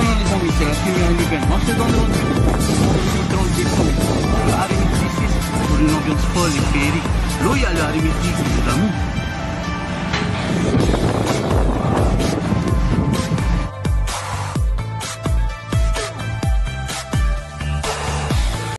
analisăm interacțiunea nivel macedonilor, intrăm de sub, are mitisi, ori nu avem spăli, feri, lui ale are mitisi, dar nu.